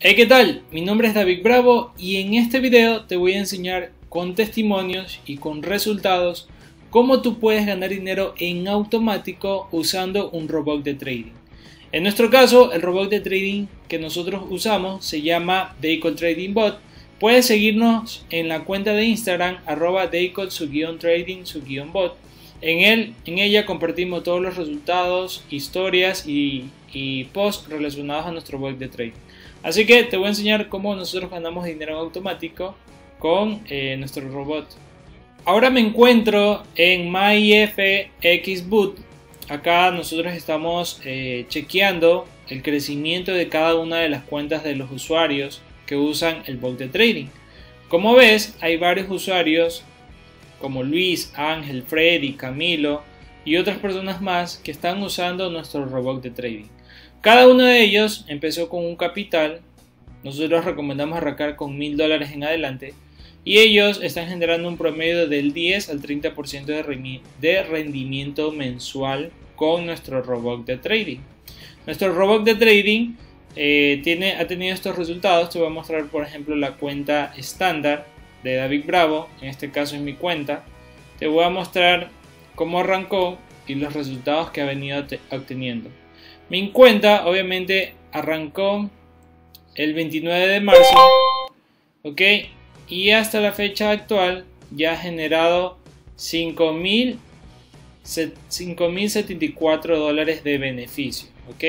Hey, ¿qué tal? Mi nombre es David Bravo y en este video te voy a enseñar con testimonios y con resultados cómo tú puedes ganar dinero en automático usando un robot de trading. En nuestro caso, el robot de trading que nosotros usamos se llama Daycode Trading Bot. Puedes seguirnos en la cuenta de Instagram arroba trading bot En, él, en ella compartimos todos los resultados, historias y, y posts relacionados a nuestro bot de trading. Así que te voy a enseñar cómo nosotros ganamos dinero automático con eh, nuestro robot. Ahora me encuentro en MyFXBoot. Acá nosotros estamos eh, chequeando el crecimiento de cada una de las cuentas de los usuarios que usan el bot de trading. Como ves, hay varios usuarios como Luis, Ángel, Freddy, Camilo y otras personas más que están usando nuestro robot de trading. Cada uno de ellos empezó con un capital. Nosotros recomendamos arrancar con mil dólares en adelante. Y ellos están generando un promedio del 10 al 30% de rendimiento mensual con nuestro robot de trading. Nuestro robot de trading eh, tiene, ha tenido estos resultados. Te voy a mostrar, por ejemplo, la cuenta estándar de David Bravo. En este caso es mi cuenta. Te voy a mostrar cómo arrancó y los resultados que ha venido obteniendo. Mi cuenta obviamente arrancó el 29 de marzo, ¿ok? Y hasta la fecha actual ya ha generado 5.074 dólares de beneficio, ¿ok?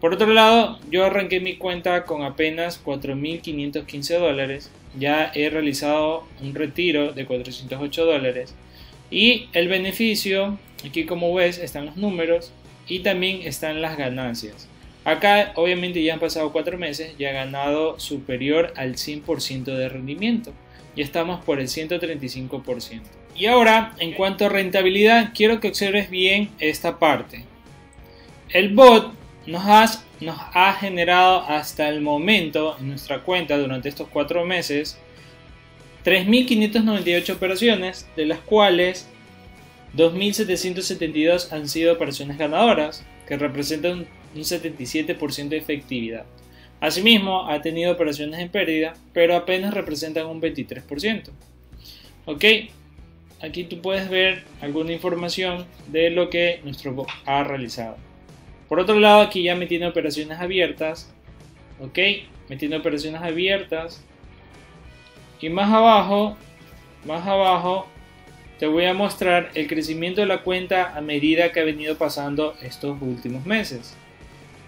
Por otro lado, yo arranqué mi cuenta con apenas 4.515 dólares. Ya he realizado un retiro de 408 dólares. Y el beneficio, aquí como ves están los números, y también están las ganancias. Acá obviamente ya han pasado cuatro meses, ya ha ganado superior al 100% de rendimiento. Ya estamos por el 135%. Y ahora, en cuanto a rentabilidad, quiero que observes bien esta parte. El bot nos ha, nos ha generado hasta el momento en nuestra cuenta durante estos cuatro meses 3.598 operaciones, de las cuales 2.772 han sido operaciones ganadoras, que representan un 77% de efectividad. Asimismo, ha tenido operaciones en pérdida, pero apenas representan un 23%. Ok, aquí tú puedes ver alguna información de lo que nuestro bot ha realizado. Por otro lado, aquí ya me tiene operaciones abiertas. Ok, me tiene operaciones abiertas. Y más abajo, más abajo te voy a mostrar el crecimiento de la cuenta a medida que ha venido pasando estos últimos meses.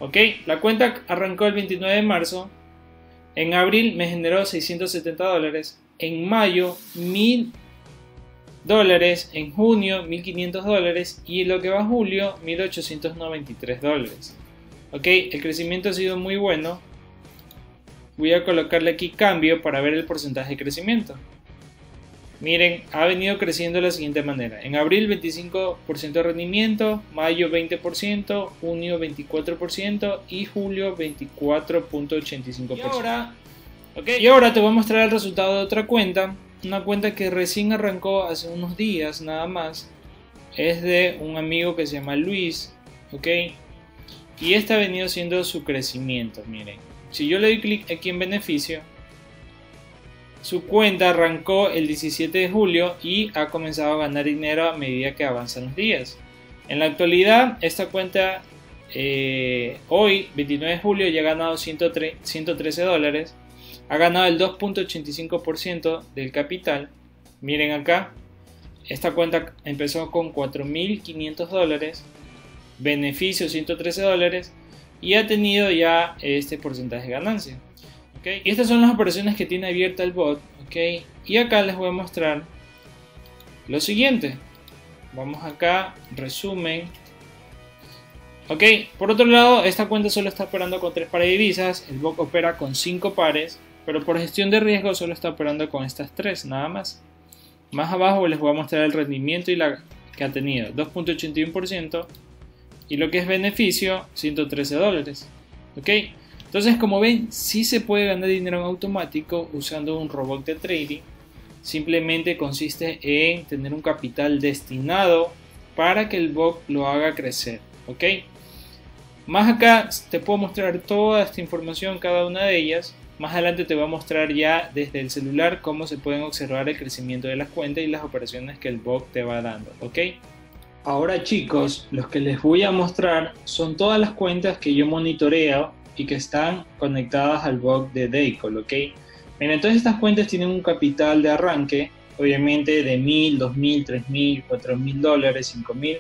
Ok, la cuenta arrancó el 29 de marzo, en abril me generó 670 dólares, en mayo 1000 dólares, en junio 1500 dólares y lo que va a julio 1893 dólares. Ok, el crecimiento ha sido muy bueno. Voy a colocarle aquí cambio para ver el porcentaje de crecimiento. Miren, ha venido creciendo de la siguiente manera. En abril 25% de rendimiento, mayo 20%, junio 24% y julio 24.85%. Y ahora, y ahora te voy a mostrar el resultado de otra cuenta. Una cuenta que recién arrancó hace unos días nada más. Es de un amigo que se llama Luis. ¿Ok? Y este ha venido siendo su crecimiento. Miren, si yo le doy clic aquí en beneficio su cuenta arrancó el 17 de julio y ha comenzado a ganar dinero a medida que avanzan los días. En la actualidad, esta cuenta eh, hoy, 29 de julio, ya ha ganado 113 dólares. Ha ganado el 2.85% del capital. Miren acá, esta cuenta empezó con 4.500 dólares, beneficio 113 dólares y ha tenido ya este porcentaje de ganancia. Y estas son las operaciones que tiene abierta el bot. ¿okay? Y acá les voy a mostrar lo siguiente. Vamos acá, resumen. Ok, por otro lado, esta cuenta solo está operando con tres pares de divisas. El bot opera con cinco pares, pero por gestión de riesgo solo está operando con estas tres, nada más. Más abajo les voy a mostrar el rendimiento y la que ha tenido, 2.81%. Y lo que es beneficio, 113 dólares. Ok, entonces, como ven, sí se puede ganar dinero en automático usando un robot de trading. Simplemente consiste en tener un capital destinado para que el bot lo haga crecer. ¿Ok? Más acá te puedo mostrar toda esta información, cada una de ellas. Más adelante te voy a mostrar ya desde el celular cómo se pueden observar el crecimiento de las cuentas y las operaciones que el bot te va dando, ¿ok? Ahora chicos, los que les voy a mostrar son todas las cuentas que yo monitoreo y que están conectadas al bot de Daycol, ¿ok? Miren, todas estas cuentas tienen un capital de arranque, obviamente de mil, dos mil, tres mil, cuatro mil dólares, cinco mil,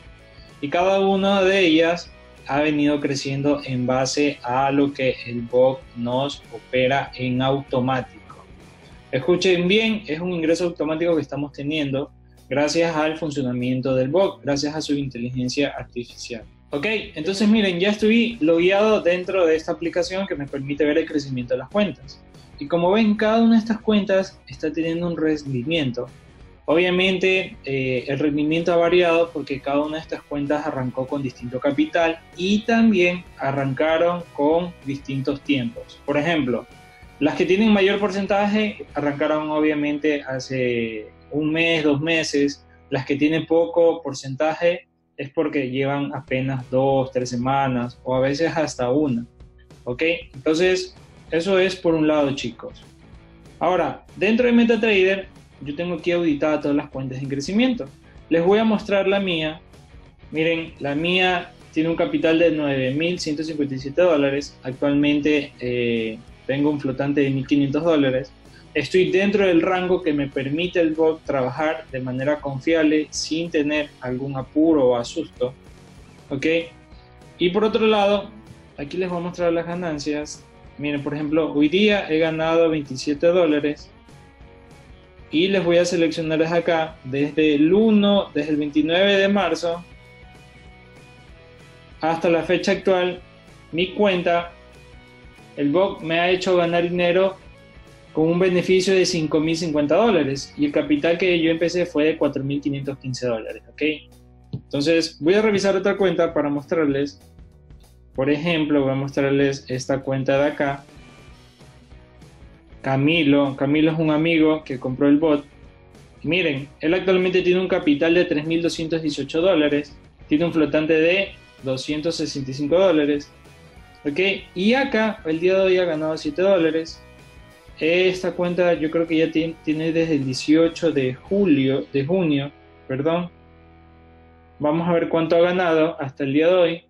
y cada una de ellas ha venido creciendo en base a lo que el bot nos opera en automático. Escuchen bien, es un ingreso automático que estamos teniendo gracias al funcionamiento del bot, gracias a su inteligencia artificial. Ok, entonces miren, ya estoy logueado dentro de esta aplicación que me permite ver el crecimiento de las cuentas. Y como ven, cada una de estas cuentas está teniendo un rendimiento. Obviamente eh, el rendimiento ha variado porque cada una de estas cuentas arrancó con distinto capital y también arrancaron con distintos tiempos. Por ejemplo, las que tienen mayor porcentaje arrancaron obviamente hace un mes, dos meses. Las que tienen poco porcentaje es porque llevan apenas dos, tres semanas o a veces hasta una. ¿Ok? Entonces, eso es por un lado, chicos. Ahora, dentro de MetaTrader yo tengo aquí auditadas todas las cuentas en crecimiento. Les voy a mostrar la mía. Miren, la mía tiene un capital de 9.157 dólares. Actualmente eh, tengo un flotante de 1.500 dólares. Estoy dentro del rango que me permite el bot trabajar de manera confiable sin tener algún apuro o asusto. ¿Ok? Y por otro lado, aquí les voy a mostrar las ganancias. Miren, por ejemplo, hoy día he ganado 27 dólares y les voy a seleccionar desde acá, desde el 1, desde el 29 de marzo hasta la fecha actual, mi cuenta, el bot me ha hecho ganar dinero con un beneficio de 5.050 dólares y el capital que yo empecé fue de 4.515 dólares, ¿ok? Entonces voy a revisar otra cuenta para mostrarles, por ejemplo, voy a mostrarles esta cuenta de acá, Camilo. Camilo es un amigo que compró el bot. Miren, él actualmente tiene un capital de 3.218 dólares. Tiene un flotante de 265 dólares. ¿Ok? Y acá, el día de hoy ha ganado 7 dólares. Esta cuenta yo creo que ya tiene, desde el 18 de julio, de junio, perdón. Vamos a ver cuánto ha ganado hasta el día de hoy.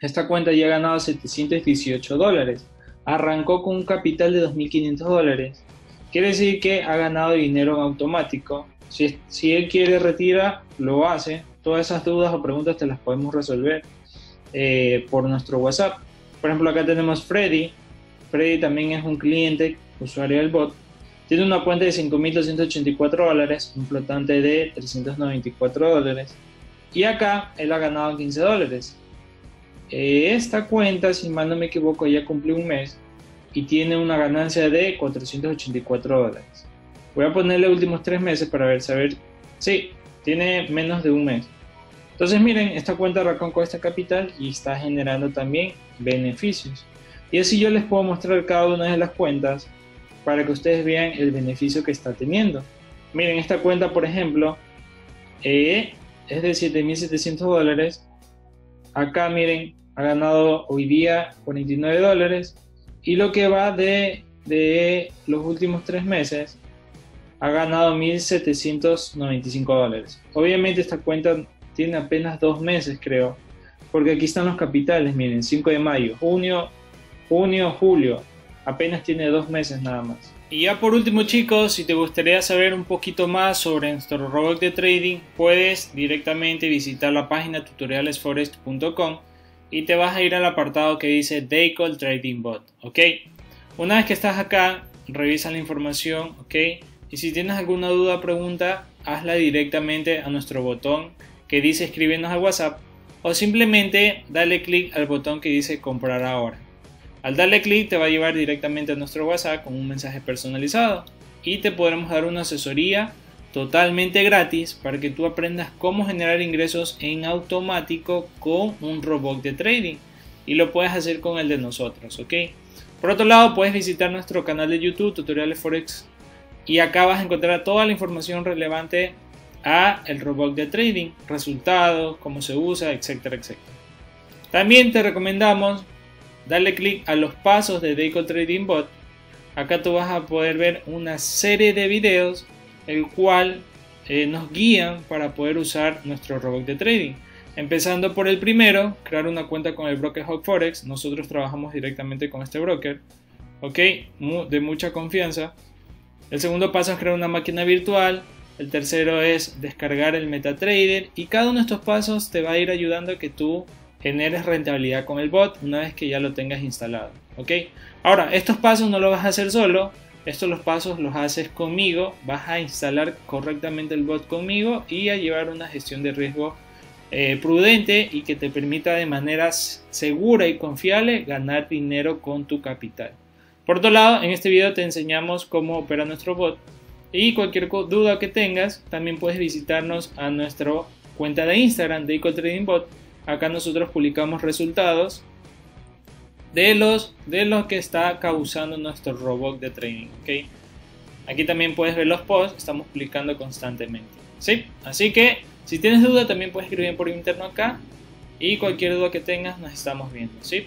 Esta cuenta ya ha ganado 718 dólares arrancó con un capital de 2.500 dólares. Quiere decir que ha ganado dinero automático. Si, si él quiere retira, lo hace. Todas esas dudas o preguntas te las podemos resolver eh, por nuestro WhatsApp. Por ejemplo, acá tenemos Freddy. Freddy también es un cliente, usuario del bot. Tiene una cuenta de 5.284 dólares, un flotante de 394 dólares. Y acá él ha ganado 15 dólares. Eh, esta cuenta, si mal no me equivoco, ya cumplió un mes y tiene una ganancia de 484 dólares. Voy a ponerle últimos tres meses para ver, saber. Sí, tiene menos de un mes. Entonces miren, esta cuenta arrancó con esta capital y está generando también beneficios. Y así yo les puedo mostrar cada una de las cuentas para que ustedes vean el beneficio que está teniendo. Miren, esta cuenta, por ejemplo, eh, es de 7.700 dólares. Acá, miren, ha ganado hoy día 49 dólares y lo que va de, de los últimos tres meses ha ganado 1.795 dólares. Obviamente esta cuenta tiene apenas dos meses creo, porque aquí están los capitales, miren, 5 de mayo, junio, junio, julio, apenas tiene dos meses nada más. Y ya por último chicos, si te gustaría saber un poquito más sobre nuestro robot de trading, puedes directamente visitar la página tutorialesforest.com y te vas a ir al apartado que dice Daycall Trading Bot, ¿ok? Una vez que estás acá, revisa la información, ¿ok? Y si tienes alguna duda o pregunta, hazla directamente a nuestro botón que dice escribirnos al WhatsApp o simplemente dale clic al botón que dice comprar ahora. Al darle clic te va a llevar directamente a nuestro WhatsApp con un mensaje personalizado y te podremos dar una asesoría totalmente gratis para que tú aprendas cómo generar ingresos en automático con un robot de trading y lo puedes hacer con el de nosotros, ¿ok? Por otro lado, puedes visitar nuestro canal de YouTube, Tutoriales Forex, y acá vas a encontrar toda la información relevante a el robot de trading, resultados, cómo se usa, etcétera, etcétera. También te recomendamos darle clic a los pasos de Deco Trading Bot. Acá tú vas a poder ver una serie de videos el cual eh, nos guían para poder usar nuestro robot de trading. Empezando por el primero, crear una cuenta con el broker Hawk Forex. Nosotros trabajamos directamente con este broker, ok, de mucha confianza. El segundo paso es crear una máquina virtual. El tercero es descargar el MetaTrader. Y cada uno de estos pasos te va a ir ayudando a que tú generes rentabilidad con el bot una vez que ya lo tengas instalado, ok. Ahora, estos pasos no los vas a hacer solo. Estos los pasos los haces conmigo. Vas a instalar correctamente el bot conmigo y a llevar una gestión de riesgo eh, prudente y que te permita de manera segura y confiable ganar dinero con tu capital. Por otro lado, en este video te enseñamos cómo opera nuestro bot y cualquier duda que tengas, también puedes visitarnos a nuestra cuenta de Instagram de Trading Bot. Acá nosotros publicamos resultados de los de lo que está causando nuestro robot de trading, ¿ok? Aquí también puedes ver los posts, estamos publicando constantemente, ¿sí? Así que si tienes duda, también puedes escribir por interno acá. Y cualquier duda que tengas, nos estamos viendo, ¿sí?